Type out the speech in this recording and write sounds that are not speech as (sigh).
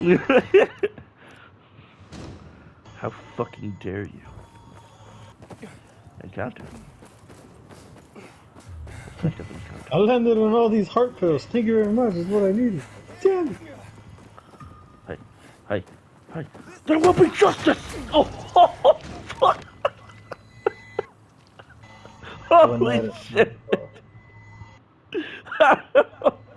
How fucking dare you? Encounter. Effective encounter. I landed on all these heart pills. Thank you very much. Is what I needed. Damn. it. Hey, hey, hey. There will be justice! Oh, oh, fuck! Holy shit! (laughs)